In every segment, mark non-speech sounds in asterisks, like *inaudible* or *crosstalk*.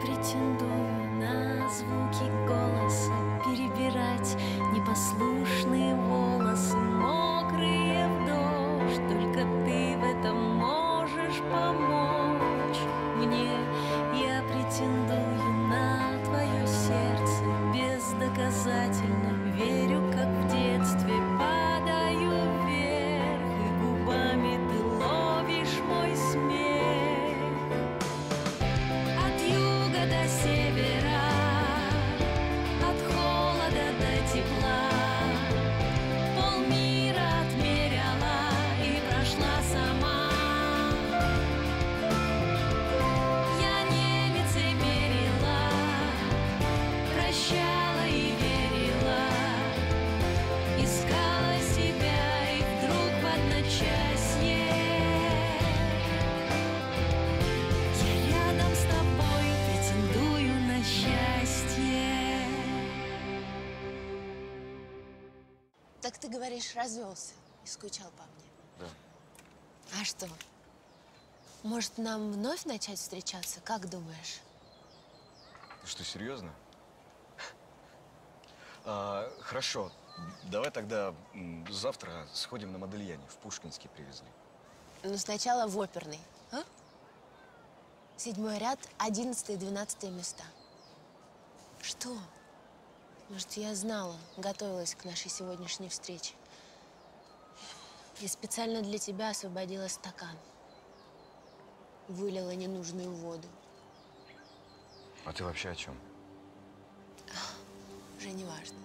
претендую на звуки голоса Перебирать непослушные волосы Так ты говоришь, развелся и скучал по мне. Да. А что? Может, нам вновь начать встречаться? Как думаешь? Ты что, серьезно? А, хорошо. Давай тогда завтра сходим на Модельяне. В Пушкинский привезли. Ну, сначала в оперный, а? Седьмой ряд, одиннадцатое и двенадцатое места. Что? Может, я знала, готовилась к нашей сегодняшней встрече. И специально для тебя освободила стакан. Вылила ненужную воду. А ты вообще о чем? Уже не важно.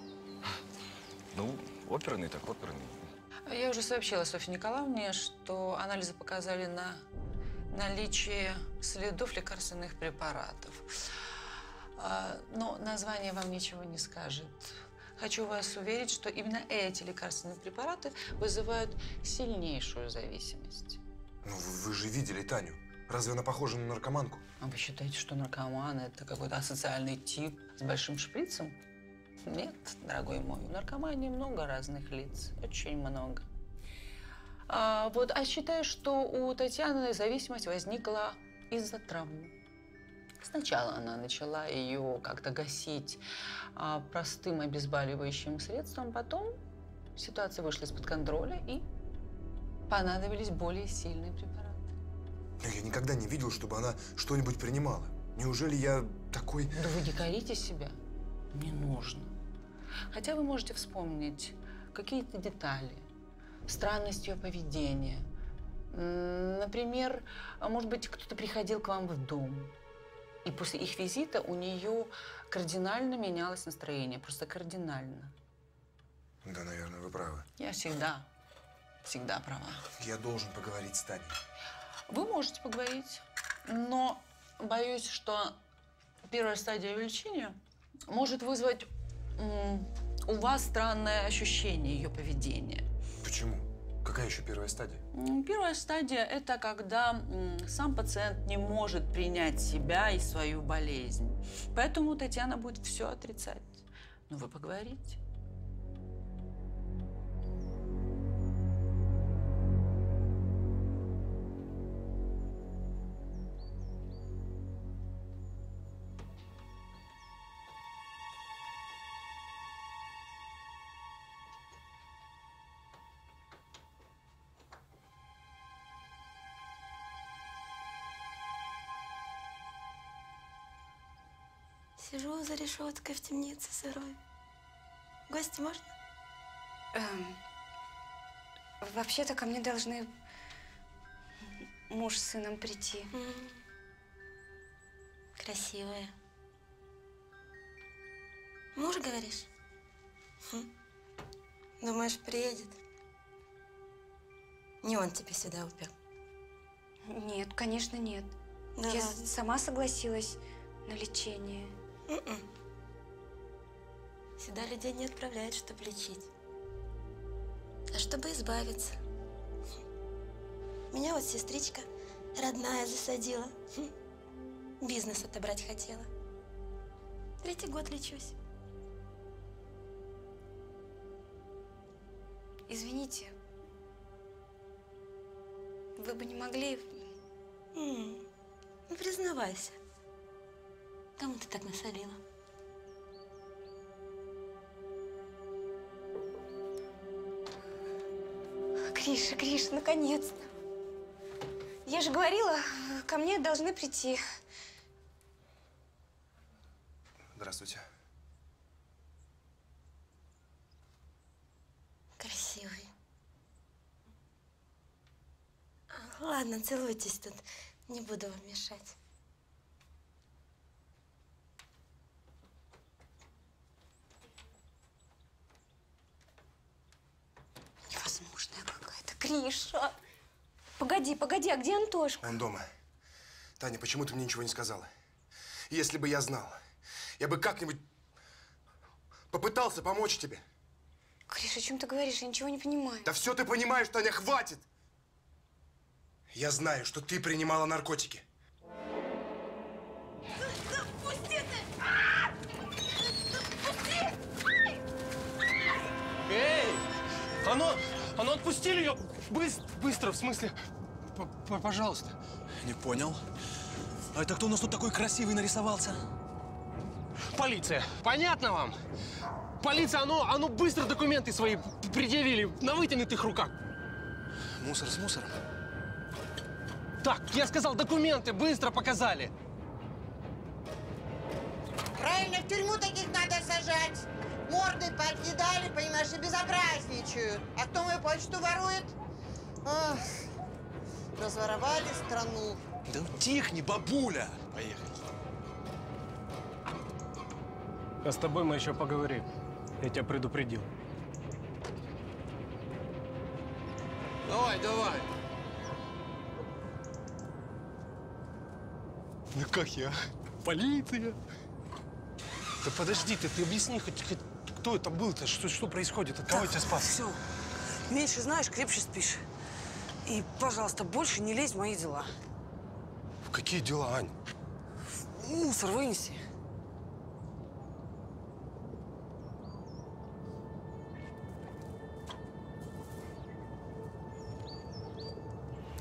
Ну, оперный так оперный. Я уже сообщила Софье Николаевне, что анализы показали на наличие следов лекарственных препаратов. А, Но название вам ничего не скажет. Хочу вас уверить, что именно эти лекарственные препараты вызывают сильнейшую зависимость. Ну, вы, вы же видели Таню. Разве она похожа на наркоманку? А вы считаете, что наркоман – это какой-то асоциальный тип с большим шприцем? Нет, дорогой мой, у наркомании много разных лиц, очень много. А, вот, а считаю, что у Татьяны зависимость возникла из-за травмы. Сначала она начала ее как-то гасить а, простым обезболивающим средством, потом ситуация вышла из-под контроля и понадобились более сильные препараты. Но я никогда не видел, чтобы она что-нибудь принимала. Неужели я такой... Да вы не корите себя. Не нужно. Хотя вы можете вспомнить какие-то детали, странность ее поведения. Например, а может быть, кто-то приходил к вам в дом, и после их визита у нее кардинально менялось настроение, просто кардинально. Да, наверное, вы правы. Я всегда, всегда права. Я должен поговорить с Таней. Вы можете поговорить, но боюсь, что первая стадия увеличения может вызвать у вас странное ощущение ее поведения. Почему? Какая еще первая стадия? Первая стадия – это когда сам пациент не может принять себя и свою болезнь. Поэтому Татьяна будет все отрицать. Но вы поговорите. Сижу за решеткой в темнице сырой. Гости можно? Эм, Вообще-то ко мне должны муж с сыном прийти. М. Красивая. Муж, говоришь? Хм. Думаешь, приедет? Не он тебя сюда упер. Нет, конечно, нет. Да Я сама согласилась на лечение. М-м. Сюда людей не отправляют, чтобы лечить. А чтобы избавиться. Меня вот сестричка родная засадила. Бизнес отобрать хотела. Третий год лечусь. Извините, вы бы не могли... М, Ну, признавайся. Кому ты так насолила? Гриша, Гриша, наконец-то. Я же говорила, ко мне должны прийти. Здравствуйте. Красивый. Ладно, целуйтесь тут. Не буду вам мешать. Невозможная какая-то. Гриша. Погоди, погоди, а где Антошка? Он дома. Таня, почему ты мне ничего не сказала? Если бы я знал, я бы как-нибудь попытался помочь тебе. Гриша, о чем ты говоришь? Я ничего не понимаю. Да все ты понимаешь, Таня, хватит! Я знаю, что ты принимала наркотики. Эй! А ну, а ну отпустили ее! Быстро, быстро, в смысле? П- п- Пожалуйста. Не понял. А это кто у нас тут такой красивый нарисовался? Полиция, понятно вам? Полиция, а ну быстро документы свои предъявили на вытянутых руках. Мусор с мусором. Так, я сказал, документы быстро показали. Правильно, в тюрьму таких надо сажать. Морды покидали, понимаешь, и безобразничают. А кто мою почту ворует? Ах, разворовали страну. Да тихни, бабуля! Поехали. А с тобой мы еще поговорим. Я тебя предупредил. Давай, давай. Ну как я? Полиция? Да подожди ты, ты объясни хоть, хоть кто это был-то, что, что происходит, от кого тебя спас? Все. Меньше знаешь, крепче спишь. И, пожалуйста, больше не лезь в мои дела. В какие дела, Ань? Мусор вынеси.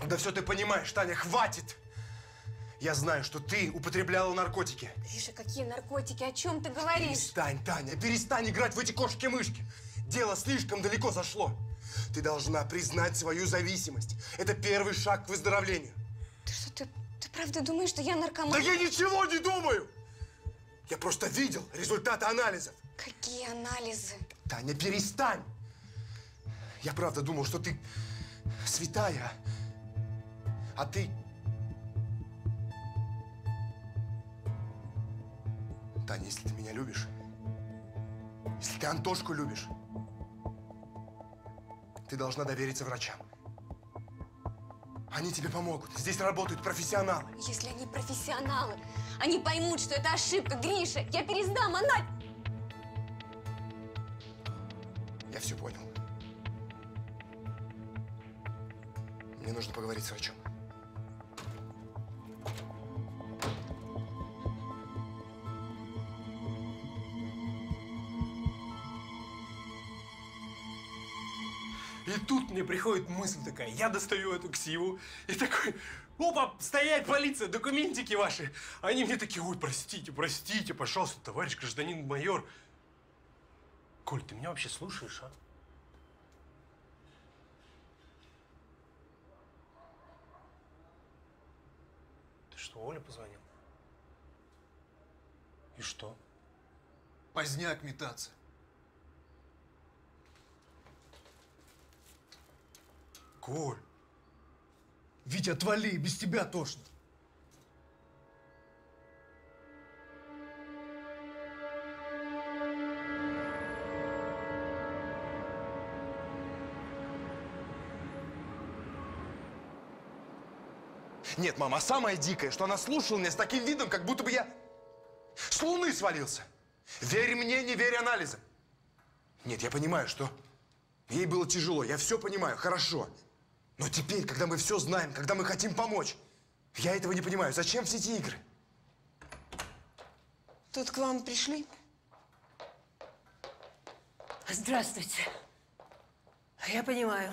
Да все ты понимаешь, Таня, хватит! Я знаю, что ты употребляла наркотики. Гриша, какие наркотики? О чем ты говоришь? Перестань, Таня, перестань играть в эти кошки-мышки. Дело слишком далеко зашло. Ты должна признать свою зависимость. Это первый шаг к выздоровлению. Ты что, ты, ты правда думаешь, что я наркоман? Да я ничего не думаю! Я просто видел результаты анализов. Какие анализы? Таня, перестань! Я правда думал, что ты святая, а ты... Таня, если ты меня любишь, если ты Антошку любишь, ты должна довериться врачам. Они тебе помогут. Здесь работают профессионалы. Если они профессионалы, они поймут, что это ошибка. Гриша, я пересдам анализ. Я все понял. Мне нужно поговорить с врачом. Мне приходит мысль такая, я достаю эту ксиву и такой, опа, стоять, полиция, документики ваши. Они мне такие, ой, простите, простите, пожалуйста, товарищ гражданин майор. Коль, ты меня вообще слушаешь, а? Ты что, Оля позвонил? И что? Поздняк метаться. Коль, Витя, отвали, без тебя тошно. Нет, мама, а самое дикое, что она слушала меня с таким видом, как будто бы я с луны свалился. Верь мне, не верь анализам. Нет, я понимаю, что ей было тяжело, я все понимаю, хорошо. Но теперь, когда мы все знаем, когда мы хотим помочь, я этого не понимаю. Зачем все эти игры? Тут к вам пришли? Здравствуйте. Я понимаю,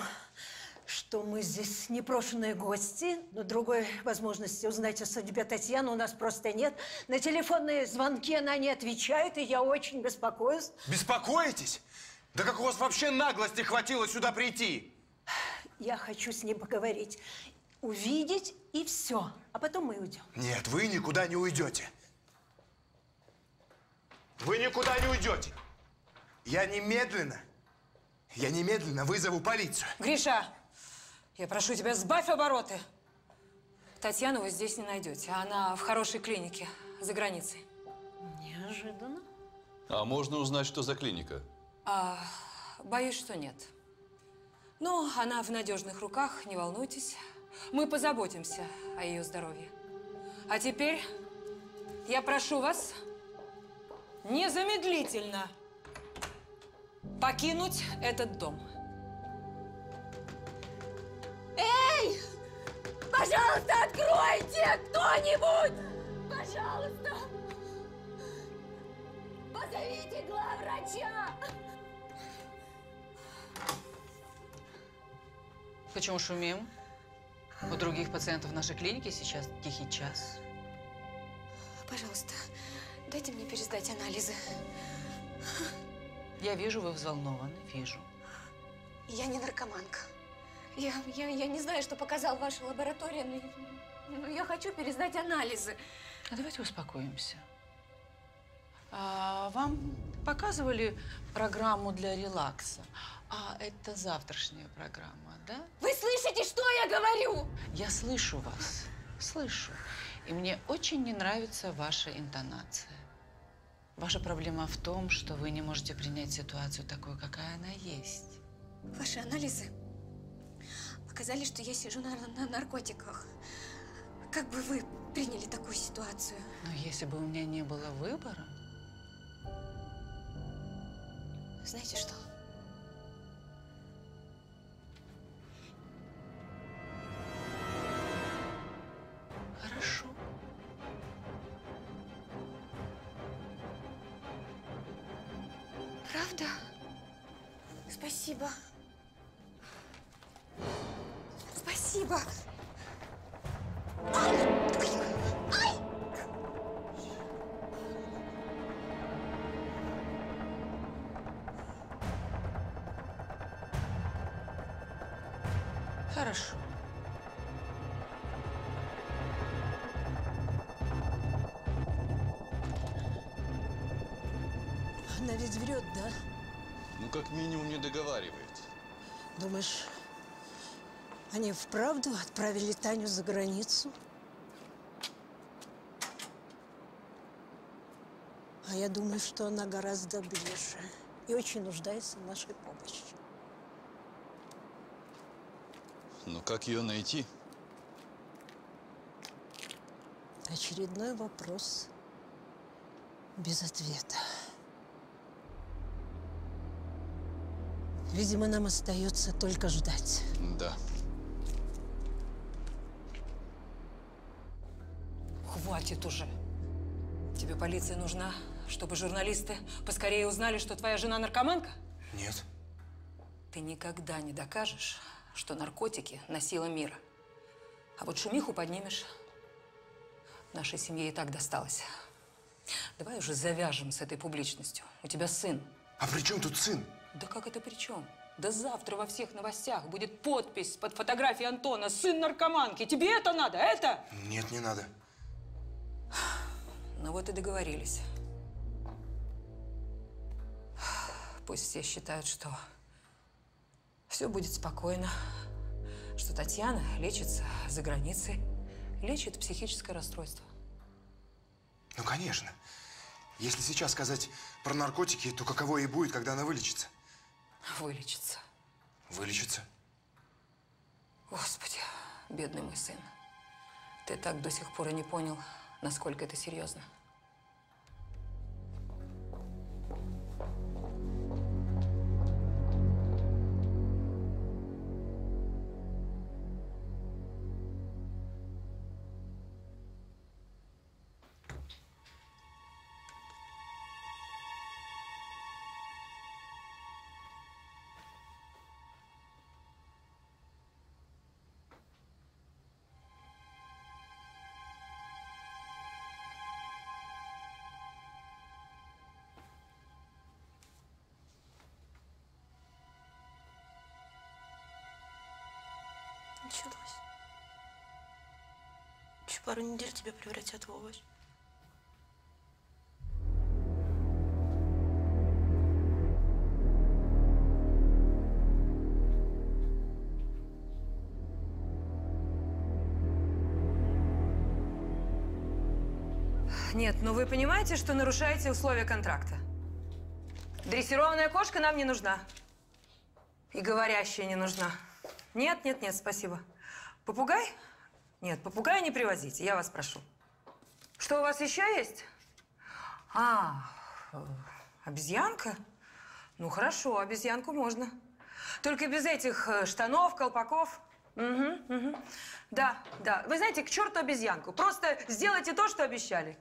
что что мы здесь непрошенные гости, но другой возможности узнать о судьбе Татьяны у нас просто нет. На телефонные звонки она не отвечает, и я очень беспокоюсь. Беспокоитесь? Да как у вас вообще наглости хватило сюда прийти? Я хочу с ним поговорить, увидеть и все, а потом мы уйдем. Нет, вы никуда не уйдете. Вы никуда не уйдете. Я немедленно, я немедленно вызову полицию. Гриша, я прошу тебя, сбавь обороты. Татьяну вы здесь не найдете. Она в хорошей клинике за границей. Неожиданно. А можно узнать, что за клиника? А, боюсь, что нет. Но она в надежных руках, не волнуйтесь. Мы позаботимся о ее здоровье. А теперь я прошу вас незамедлительно покинуть этот дом. Эй! Пожалуйста, откройте! Кто-нибудь! Пожалуйста! Позовите главврача! Почему шумим? У других пациентов в нашей клинике сейчас тихий час. Пожалуйста, дайте мне пересдать анализы. Я вижу, вы взволнованы, вижу. Я не наркоманка. Я, я, я не знаю, что показал ваша лаборатория, но, но я хочу пересдать анализы. А давайте успокоимся. А, вам показывали программу для релакса? А это завтрашняя программа, да? Вы слышите, что я говорю? Я слышу вас, слышу. И мне очень не нравится ваша интонация. Ваша проблема в том, что вы не можете принять ситуацию такой, какая она есть. Ваши анализы показали, что я сижу на, на наркотиках. Как бы вы приняли такую ситуацию? Но если бы у меня не было выбора, Знаете что? Правда? Спасибо. Спасибо. Думаешь, они вправду отправили Таню за границу? А я думаю, что она гораздо ближе и очень нуждается в нашей помощи. Но как ее найти? Очередной вопрос без ответа. Видимо, нам остается только ждать. Да. Хватит уже. Тебе полиция нужна, чтобы журналисты поскорее узнали, что твоя жена наркоманка? Нет. Ты никогда не докажешь, что наркотики носила мира. А вот шумиху поднимешь. Нашей семье и так досталось. Давай уже завяжем с этой публичностью. У тебя сын. А при чем тут сын? Да как это при чем? Да завтра во всех новостях будет подпись под фотографией Антона «Сын наркоманки». Тебе это надо? Это? Нет, не надо. Ну вот и договорились. Пусть все считают, что все будет спокойно, что Татьяна лечится за границей, лечит психическое расстройство. Ну, конечно. Если сейчас сказать про наркотики, то каково ей будет, когда она вылечится? Вылечится. Вылечится? Господи, бедный мой сын. Ты так до сих пор и не понял, насколько это серьезно. Началось. Еще пару недель тебя превратят в овощ. Нет, ну вы понимаете, что нарушаете условия контракта? Дрессированная кошка нам не нужна. И говорящая не нужна. Нет, нет, нет, спасибо. Попугай? Нет, попугая не привозите, я вас прошу. Что у вас еще есть? А, э, обезьянка? Ну хорошо, обезьянку можно. Только без этих э, штанов, колпаков. Угу, угу. Да, да. Вы знаете, к черту обезьянку. Просто сделайте то, что обещали.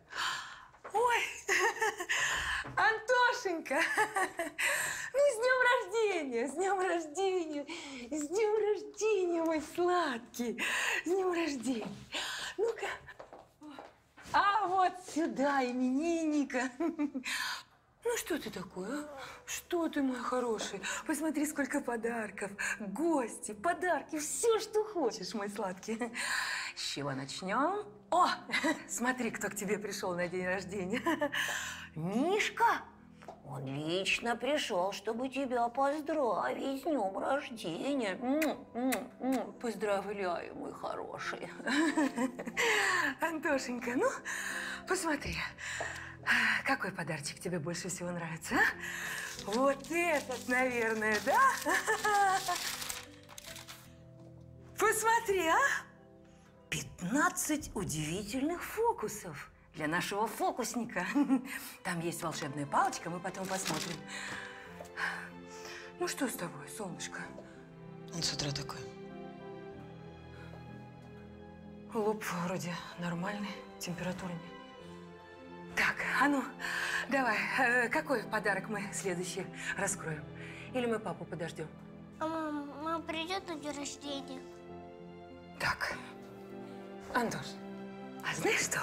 Ой, *laughs* Антошенька, *laughs* ну с днем рождения, с днем рождения, с днем рождения, мой сладкий, с днем рождения. Ну-ка, а вот сюда, именинника. *laughs* Ну что ты такой, а? Что ты, мой хороший? Посмотри, сколько подарков. Гости, подарки, все, что хочешь, мой сладкий. С чего начнем? О, *laughs* смотри, кто к тебе пришел на день рождения. Мишка? Он лично пришел, чтобы тебя поздравить с днем рождения. Поздравляю, мой хороший. *laughs* Антошенька, ну, посмотри. Какой подарочек тебе больше всего нравится, а? Вот этот, наверное, да? *laughs* Посмотри, а? 15 удивительных фокусов для нашего фокусника. *laughs* Там есть волшебная палочка, мы потом посмотрим. Ну что с тобой, солнышко? Он с утра такой. Лоб вроде нормальный, температура нет. Так, а ну, давай, э, какой подарок мы следующий раскроем? Или мы папу подождем? А мама, мама придет на день рождения? Так, Антош, а знаешь что?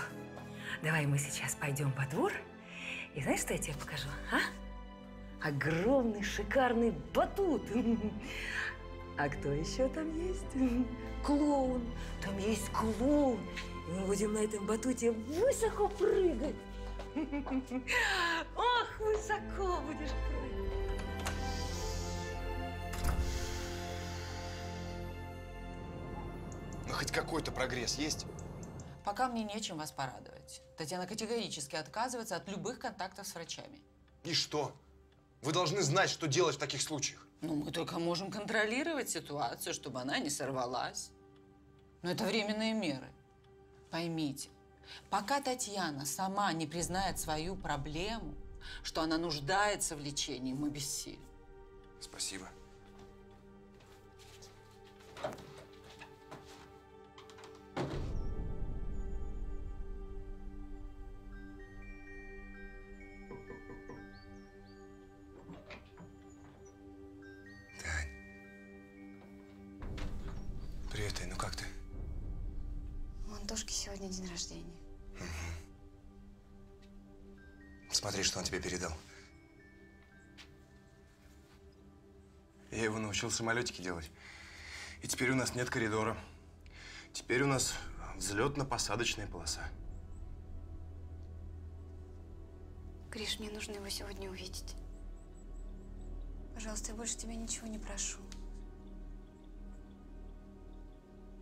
Давай мы сейчас пойдем по двор, и знаешь, что я тебе покажу, а? Огромный, шикарный батут. А кто еще там есть? Клоун. Там есть клоун. И мы будем на этом батуте высоко прыгать. *laughs* Ох, высоко будешь прыгать. Ну, хоть какой-то прогресс есть? Пока мне нечем вас порадовать. Татьяна категорически отказывается от любых контактов с врачами. И что? Вы должны знать, что делать в таких случаях. Ну, мы только можем контролировать ситуацию, чтобы она не сорвалась. Но это временные меры. Поймите, пока Татьяна сама не признает свою проблему, что она нуждается в лечении, мы бессильны. Спасибо. Тань. Научил самолетики делать. И теперь у нас нет коридора. Теперь у нас взлетно-посадочная полоса. Гриш, мне нужно его сегодня увидеть. Пожалуйста, я больше тебя ничего не прошу.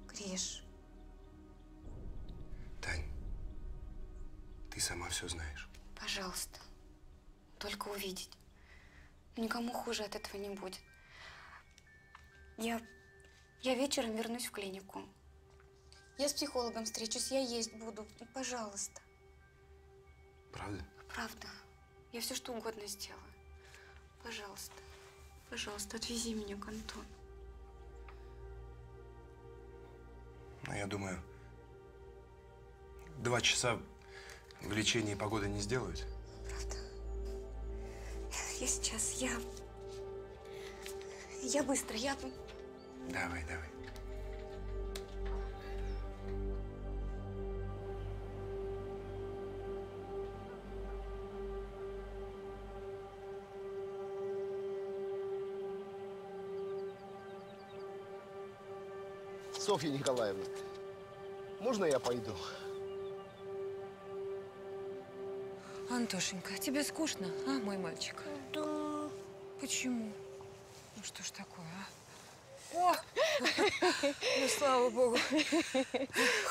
Гриш, Тань, ты сама все знаешь. пожалуйста, только увидеть. Никому хуже от этого не будет. Я, я вечером вернусь в клинику. Я с психологом встречусь, я есть буду. Пожалуйста. Правда? Правда. Я все что угодно сделаю. Пожалуйста. Пожалуйста, отвези меня к Антону. Но я думаю, два часа в лечении погоды не сделают. Я сейчас, я... Я быстро, я... Давай, давай. Софья Николаевна, можно я пойду? Антошенька, тебе скучно, а, мой мальчик? Да. Почему? Ну что ж такое, а? О! Ну, слава богу.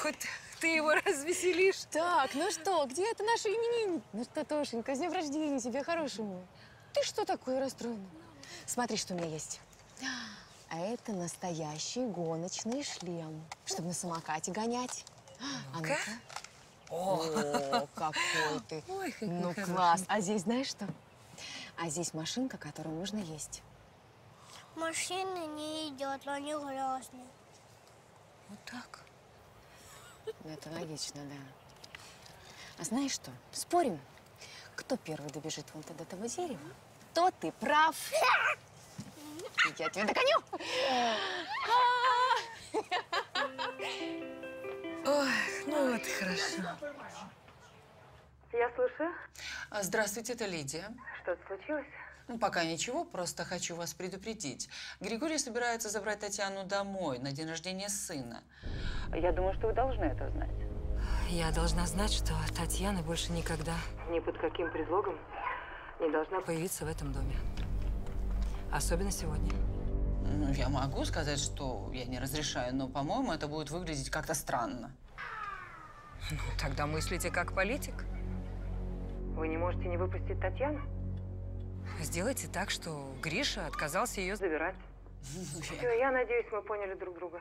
Хоть ты его развеселишь. Так, ну что, где это наши именинники? Ну что, Тошенька, с днем рождения тебе хорошему. Ты что такой расстроенный? Смотри, что у меня есть. А это настоящий гоночный шлем, чтобы на самокате гонять. А ну-ка. О, какой ты. Ой, какой Ну, класс. А здесь знаешь что? А здесь машинка, которую можно есть. Машина не идет, они грязные. Вот так. Ну, Это логично, да. А знаешь что? Спорим, кто первый добежит вон до этого дерева, то ты прав. Я тебя догоню. Ой, ну вот хорошо. Я слушаю. Здравствуйте, это Лидия. Что-то случилось? Ну, пока ничего, просто хочу вас предупредить. Григорий собирается забрать Татьяну домой на день рождения сына. Я думаю, что вы должны это знать. Я должна знать, что Татьяна больше никогда, ни под каким предлогом, не должна появиться в этом доме. Особенно сегодня. Ну, я могу сказать, что я не разрешаю, но, по-моему, это будет выглядеть как-то странно. Ну, тогда мыслите как политик. Вы не можете не выпустить Татьяну? Сделайте так, что Гриша отказался ее забирать. Все, я надеюсь, мы поняли друг друга.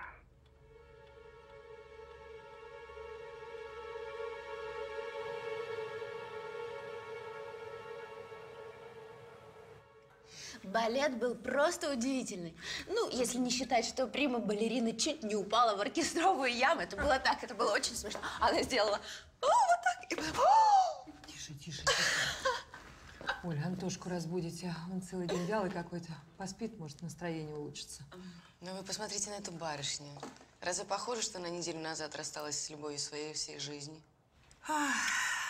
Балет был просто удивительный. Ну, если не считать, что прима-балерина чуть не упала в оркестровую яму. Это было так, это было очень смешно. Она сделала «О, вот так, и! Тише, тише, тише. Оля, Антошку разбудите. Он целый день вялый какой-то. Поспит, может, настроение улучшится. Ну, вы посмотрите на эту барышню. Разве похоже, что она неделю назад рассталась с любовью своей всей жизни? А,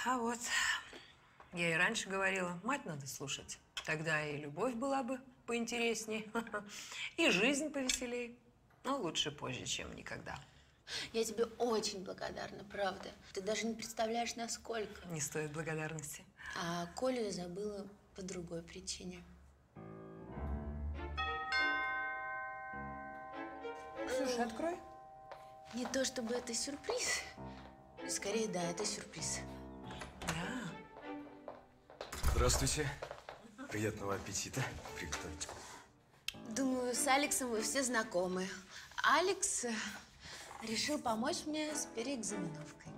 а вот, я и раньше говорила, мать надо слушать. Тогда и любовь была бы поинтересней, *laughs* и жизнь повеселей. Но лучше позже, чем никогда. Я тебе очень благодарна, правда. Ты даже не представляешь, насколько. Не стоит благодарности. А Колю я забыла по другой причине. Ксюша, открой. Не то чтобы это сюрприз. Скорее, да, это сюрприз. Здравствуйте. Приятного аппетита. Приготовить. Думаю, с Алексом вы все знакомы. Алекс э, решил помочь мне с переэкзаменовкой.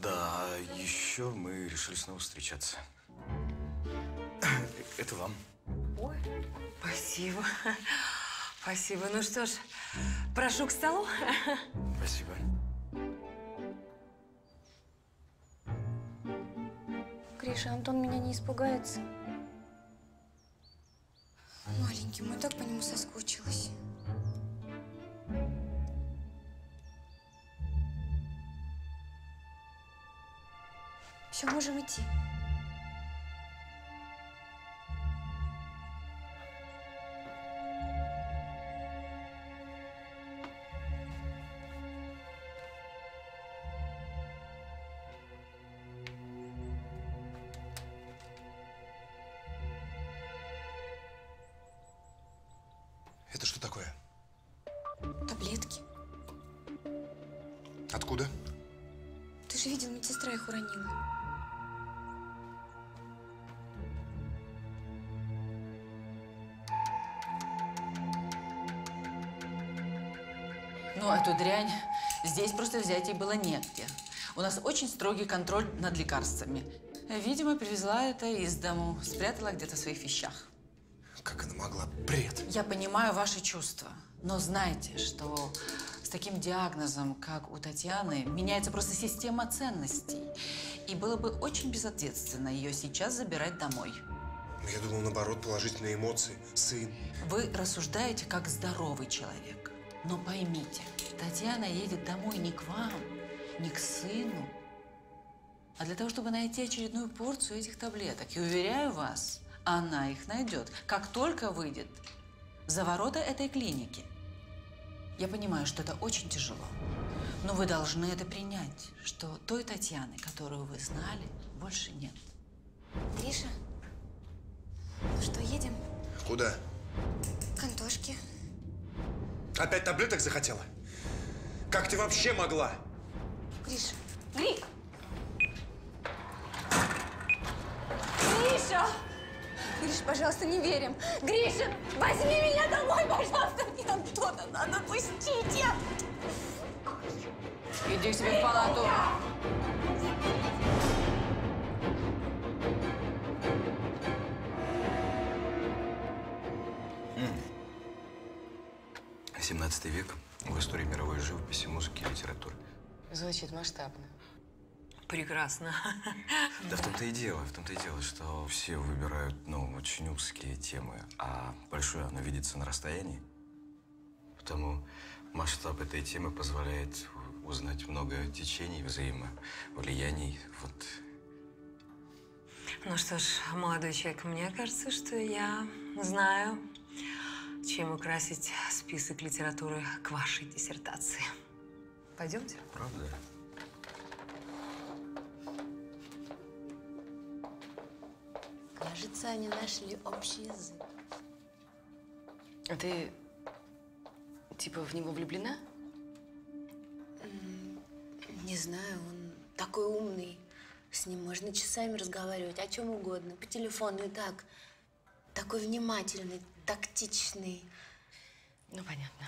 Да, еще мы решили снова встречаться. Это вам. Ой, спасибо. Спасибо. Ну что ж, прошу к столу. Спасибо. Гриша, Антон меня не испугается. Маленький мой, так по нему соскучилась. Все, можем идти. Дрянь здесь просто взять ей было негде. У нас очень строгий контроль над лекарствами. Видимо, привезла это из дому, спрятала где-то в своих вещах. Как она могла? Бред. Я понимаю ваши чувства, но знайте, что с таким диагнозом, как у Татьяны, меняется просто система ценностей. И было бы очень безответственно ее сейчас забирать домой. Ну, Я думал, наоборот, положительные эмоции. Сын. Вы рассуждаете как здоровый человек. Но поймите, Татьяна едет домой не к вам, не к сыну, а для того, чтобы найти очередную порцию этих таблеток. И уверяю вас, она их найдет, как только выйдет за ворота этой клиники. Я понимаю, что это очень тяжело. Но вы должны это принять, что той Татьяны, которую вы знали, больше нет. Гриша, ну что, едем? Куда? К Антошке. Опять таблеток захотела? Как ты вообще могла? Гриша. Гри! Гриша! Гриша, пожалуйста, не верим. Гриша, возьми меня домой, пожалуйста. Мне Антона надо пустить. Иди к себе в палату. 17 век в истории мировой живописи, музыки и литературы. Звучит масштабно. Прекрасно. Да в том-то и дело, в том-то и дело, что все выбирают, ну, очень узкие темы, а большое оно видится на расстоянии. Потому масштаб этой темы позволяет узнать много течений, взаимовлияний. Вот Ну что ж, молодой человек, мне кажется, что я знаю, чем украсить список литературы к вашей диссертации. Пойдемте? правда. Кажется, они нашли общий язык. А ты типа в него влюблена? Не знаю, он такой умный. С ним можно часами разговаривать о чем угодно, по телефону и так. Такой внимательный, тактичный. Ну, понятно.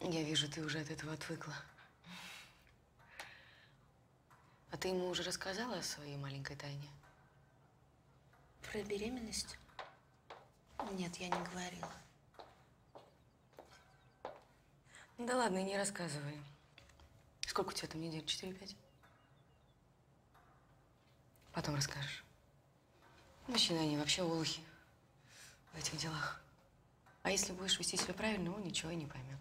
Я вижу, ты уже от этого отвыкла. А ты ему уже рассказала о своей маленькой тайне? Про беременность? Нет, я не говорила. Ну Да ладно, не рассказывай. Сколько у тебя там недель? Четыре-пять? Потом расскажешь. Мужчины, они вообще олухи в этих делах. А если будешь вести себя правильно, он ничего и не поймет.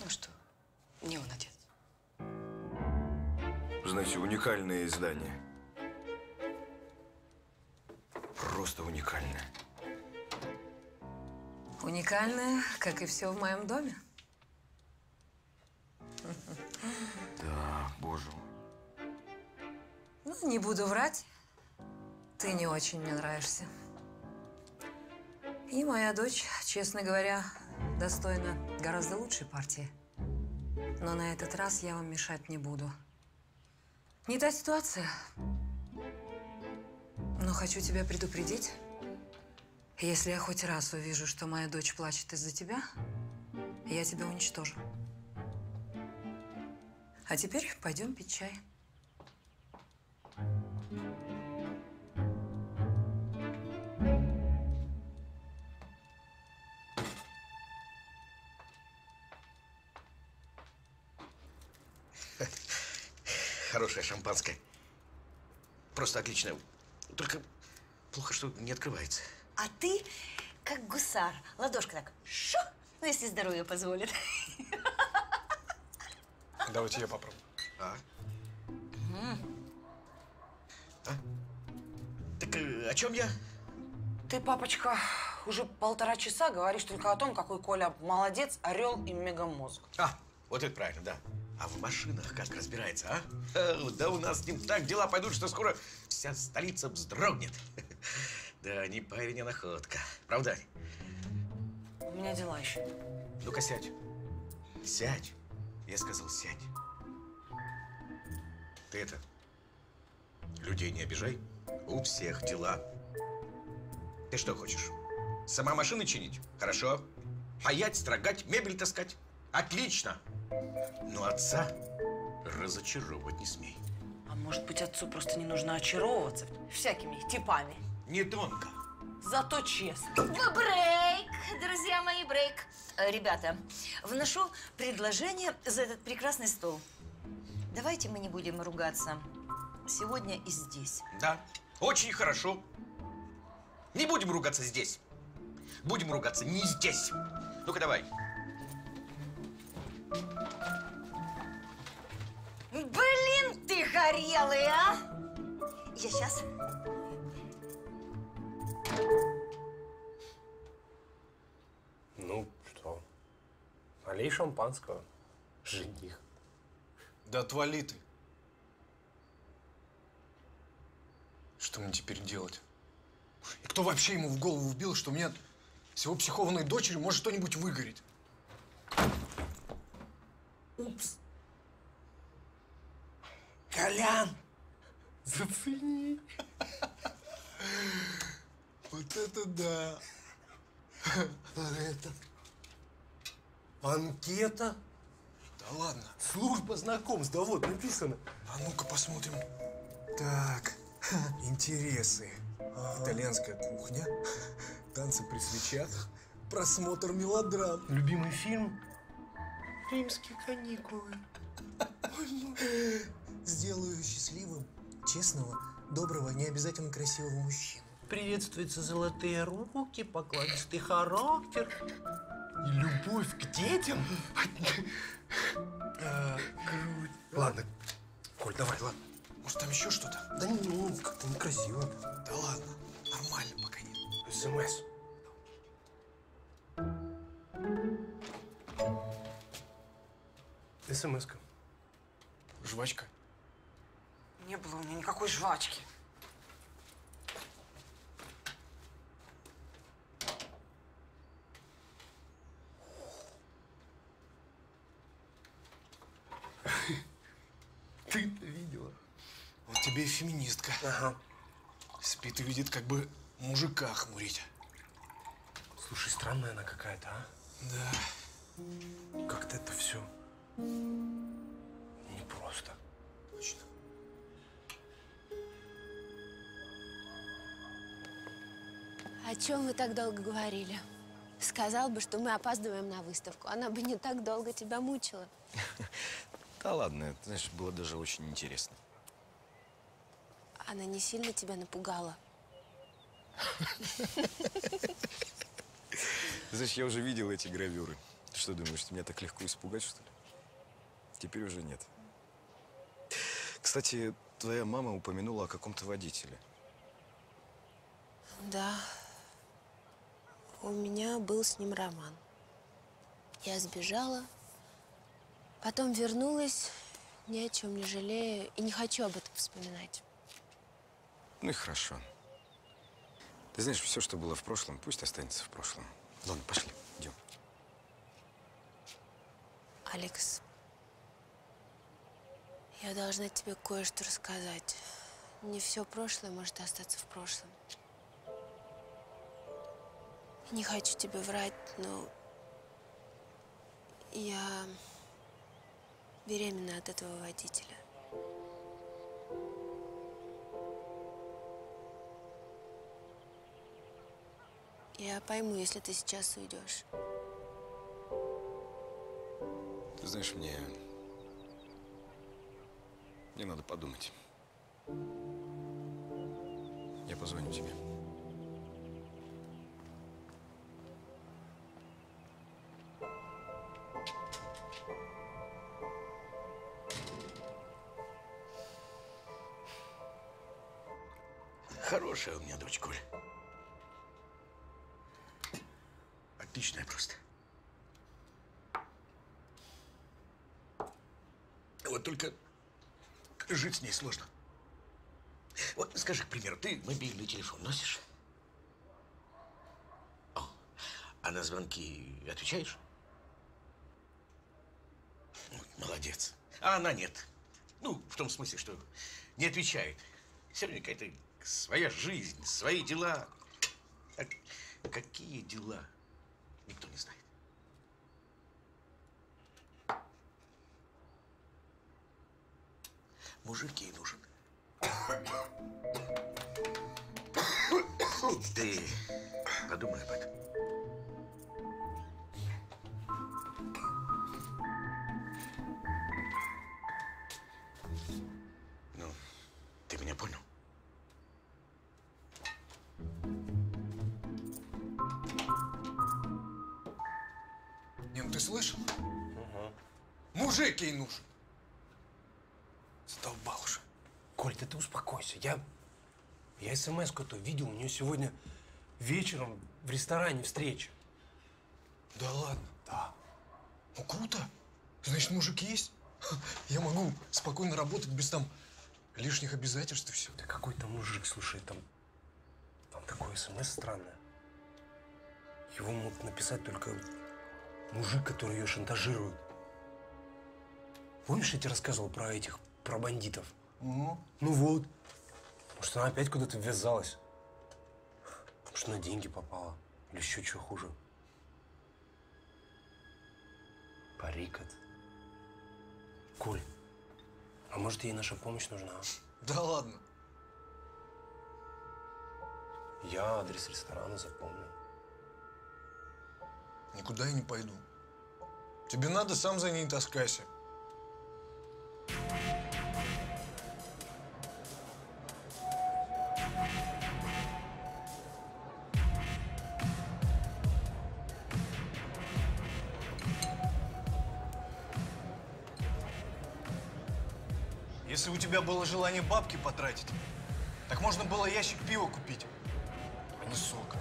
Ну что, не он отец. Знаете, уникальное издание. Просто уникальное. Уникальное, как и все в моем доме. Да, боже мой. Ну, не буду врать. Ты не очень мне нравишься. И моя дочь, честно говоря, достойна гораздо лучшей партии. Но на этот раз я вам мешать не буду. Не та ситуация. Но хочу тебя предупредить. Если я хоть раз увижу, что моя дочь плачет из-за тебя, я тебя уничтожу. А теперь пойдем пить чай. Хорошее шампанское. Просто отличное. Только плохо, что не открывается. А ты как гусар. Ладошка так. Шу! Ну, если здоровье позволит. Давайте я попробую. А? Так э, о чем я? Ты, папочка, уже полтора часа говоришь только о том, какой Коля молодец, орел и мегамозг. А, вот это правильно, да. А в машинах как разбирается, а? Э, Да у нас с ним так дела пойдут, что скоро вся столица вздрогнет. *laughs* Да, не парень, а находка. Правда? У меня дела еще. Ну-ка, сядь. Сядь. Я сказал, сядь. Ты это, людей не обижай. У всех дела. Ты что хочешь? Сама машины чинить? Хорошо. Паять, строгать, мебель таскать? Отлично. Но отца разочаровывать не смей. А может быть, отцу просто не нужно очаровываться всякими типами? Не тонко. Зато честно. Брейк, друзья мои, брейк. Э, Ребята, вношу предложение за этот прекрасный стол. Давайте мы не будем ругаться сегодня и здесь. Да, очень хорошо. Не будем ругаться здесь. Будем ругаться не здесь. Ну-ка, давай. Блин, ты горелый, а! Я сейчас. Ну, что? Налей шампанского. Жених. Да отвали ты. Что мне теперь делать? И кто вообще ему в голову вбил, что у меня с его психованной дочерью может что-нибудь выгореть? Упс. Колян, зацени. Вот это да. А это? Анкета? Да ладно. Служба знакомств, да вот написано. А ну-ка посмотрим. Так, интересы. Итальянская кухня, танцы при свечах, просмотр мелодрам. Любимый фильм? Римские каникулы. Сделаю счастливым честного, доброго, не обязательно красивого мужчину. Приветствуются золотые руки, покладистый характер и любовь к детям. А, Круть. Ладно, Коль, давай, ладно. Может, там еще что-то? Да не, ну, как-то некрасиво. Да ладно, нормально пока нет. СМС. СМС-ка. Жвачка. Не было у меня никакой жвачки. *laughs* Ты-то видела? Вот тебе и феминистка. Ага. Спит и видит, как бы мужика хмурить. Слушай, странная она какая-то, а? Да. Как-то это все непросто. Точно. О чем вы так долго говорили? Сказал бы, что мы опаздываем на выставку. Она бы не так долго тебя мучила. *laughs* Да ладно, это, знаешь, было даже очень интересно. Она не сильно тебя напугала. *laughs* Знаешь, я уже видел эти гравюры. Ты что думаешь, меня так легко испугать, что ли? Теперь уже нет. Кстати, твоя мама упомянула о каком-то водителе. Да. У меня был с ним роман. Я сбежала, потом вернулась, ни о чем не жалею и не хочу об этом вспоминать. Ну и хорошо. Ты знаешь, все, что было в прошлом, пусть останется в прошлом. Ладно, пошли, идем. Алекс, я должна тебе кое-что рассказать. Не все прошлое может остаться в прошлом. Не хочу тебе врать, но я беременна от этого водителя. Я пойму, если ты сейчас уйдешь. Ты знаешь, мне... Мне надо подумать. Я позвоню тебе. Хорошая у меня дочь, Коль. Отличная просто. Вот только жить с ней сложно. Вот скажи, к примеру, ты мобильный телефон носишь? О, а на звонки отвечаешь? Вот, молодец. А она нет. Ну, в том смысле, что не отвечает. Все равно какая-то своя жизнь, свои дела. А какие дела? Никто не знает. Мужик ей нужен. Ты подумай об этом. Ну, ты меня понял? Не, ну ты слышал? Мужик ей нужен. Задолбал уже. Коль, да ты успокойся. Я, я смс-ку-то видел. У нее сегодня вечером в ресторане встреча. Да ладно? Да. Ну, круто. Значит, мужик есть. *laughs* Я могу спокойно работать без там лишних обязательств и все. Ты какой-то мужик, слушай, там, там такое смс странное. Его мог написать только мужик, который ее шантажирует. Помнишь, я тебе рассказывал про этих, про бандитов? Ну? Ну вот. Может, она опять куда-то ввязалась. Может, на деньги попала. Или еще что хуже. Парик это. Коль, а может, ей наша помощь нужна? а? Да ладно. Я адрес ресторана запомнил. Никуда я не пойду. Тебе надо, сам за ней таскайся. Если у тебя было желание бабки потратить, так можно было ящик пива купить, а не сок.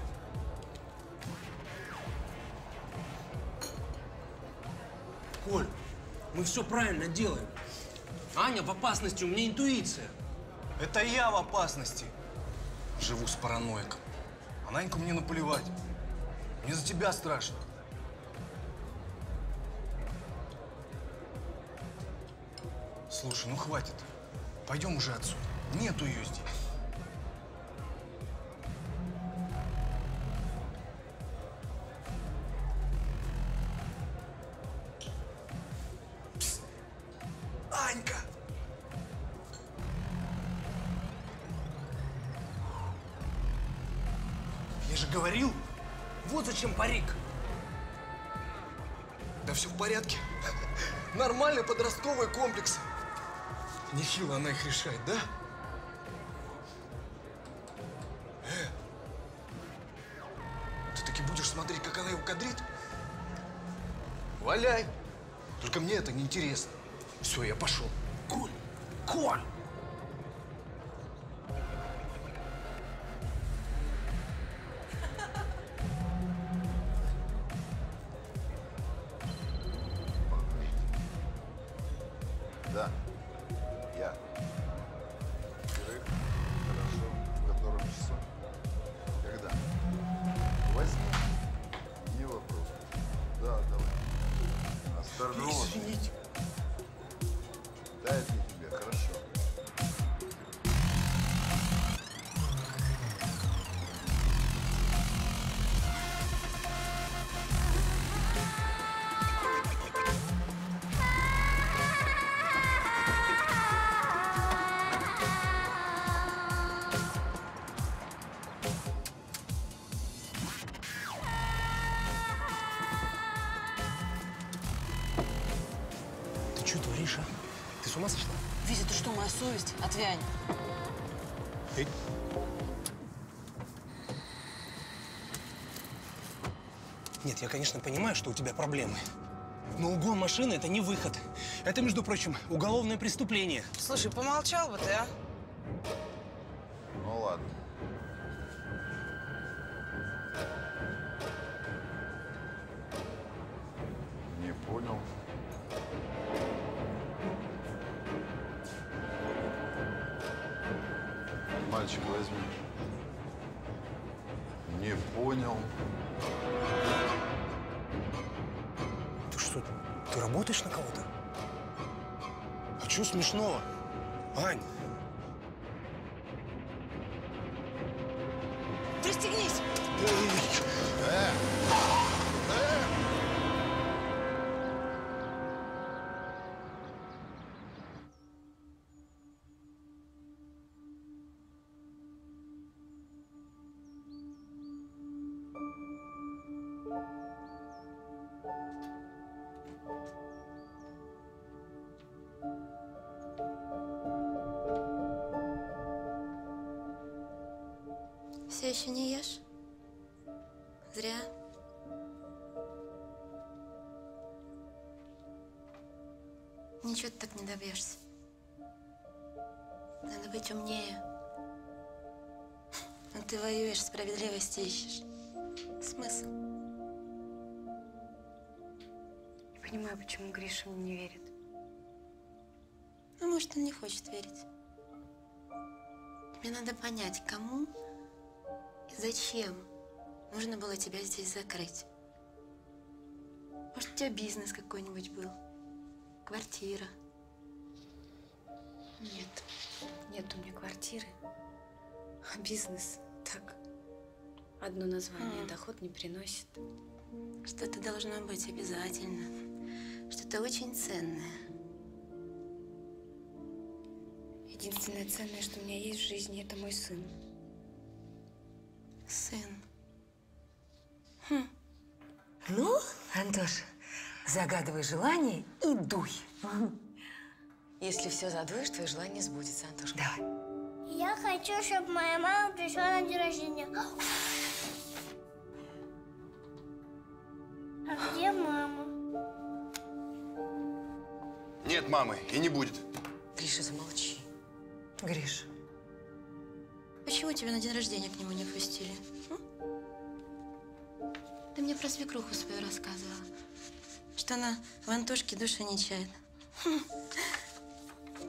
Коль, мы все правильно делаем. Аня в опасности, у меня интуиция. Это я в опасности. Живу с параноиком. А Наньку мне наплевать. Мне за тебя страшно. Слушай, ну хватит. Пойдем уже отсюда. Нету ее здесь. Нехило она их решает, да? Э, ты таки будешь смотреть, как она его кадрит? Валяй. Только мне это не интересно. Все, я пошел. Коль, Коль! Конечно, понимаю, что у тебя проблемы. Но угон машины – это не выход. Это, между прочим, уголовное преступление. Слушай, помолчал бы ты, а? Ну ладно. Не понял. Мальчик, возьми. Не понял. Ты работаешь на кого-то? А что смешного? Ань, ищешь. Смысл? Не понимаю, почему Гриша мне не верит. А может, он не хочет верить. Мне надо понять, кому и зачем нужно было тебя здесь закрыть. Может, у тебя бизнес какой-нибудь был? Квартира? Нет, нет у меня квартиры. А бизнес так. Одно название М. доход не приносит. Что-то должно быть обязательно. Что-то очень ценное. Единственное ценное, что у меня есть в жизни, это мой сын. Сын. Ну, Антош, загадывай желание и дуй. Если все задуешь, твое желание сбудется, Антошка. Давай. Я хочу, чтобы моя мама пришла на день рождения. А где мама? Нет мамы и не будет. Гриша, замолчи. Гриш, Почему тебя на день рождения к нему не пустили? м? Ты мне про свекруху свою рассказывала. Что она в Антошке души не чает. Хм.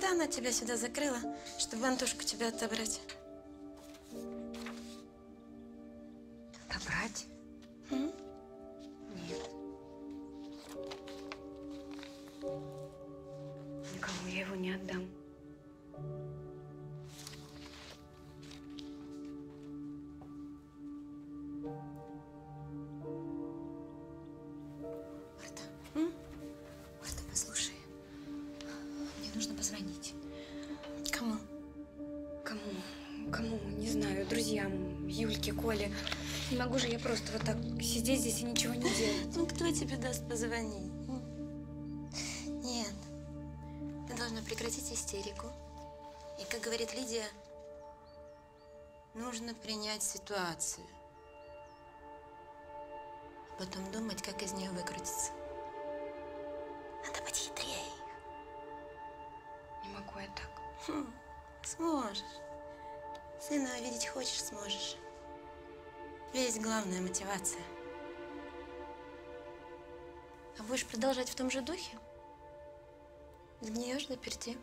Да она тебя сюда закрыла, чтобы Антошку тебя отобрать. отобрать? М? Юльке, Коле. Не могу же я просто вот так сидеть здесь и ничего не делать. Ну, кто тебе даст позвонить? Нет. Ты должна прекратить истерику. И, как говорит Лидия, нужно принять ситуацию. А потом думать, как из нее выкрутиться. Надо быть хитрее. Не могу я так. Хм, сможешь. Сына увидеть хочешь, сможешь. Есть главная мотивация. А будешь продолжать в том же духе? Сгниешь до перти.